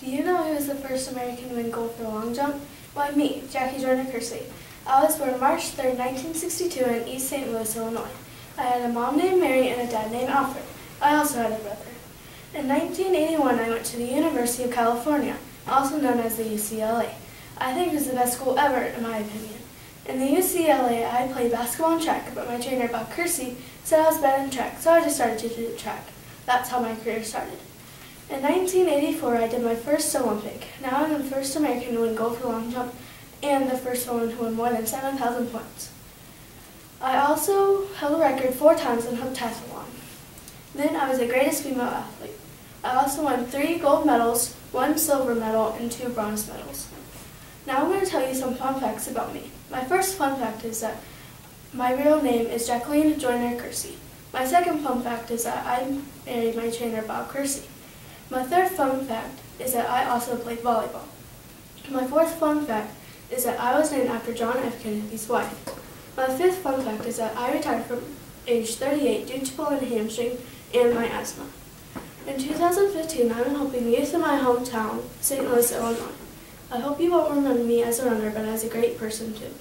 Do you know who was the first American to win gold for long jump? Why, me, Jackie Joyner Kersee. I was born March 3, 1962 in East St. Louis, Illinois. I had a mom named Mary and a dad named Alfred. I also had a brother. In 1981, I went to the University of California, also known as the UCLA. I think it was the best school ever, in my opinion. In the UCLA, I played basketball and track, but my trainer, Bob Kersee, said I was better in track, so I just started to do track. That's how my career started. In 1984, I did my first Olympic. Now I'm the first American to win gold for long jump and the first woman to win more than 7,000 points. I also held a record four times in heptathlon. Then I was the greatest female athlete. I also won three gold medals, one silver medal, and two bronze medals. Now I'm going to tell you some fun facts about me. My first fun fact is that my real name is Jacqueline Joyner Kersee. My second fun fact is that I married my trainer Bob Kersee. My third fun fact is that I also played volleyball. My fourth fun fact is that I was named after John F. Kennedy's wife. My fifth fun fact is that I retired from age 38 due to pulling a hamstring and my asthma. In 2015, I've been helping youth in my hometown, St. Louis, Illinois. I hope you won't remember me as a runner, but as a great person too.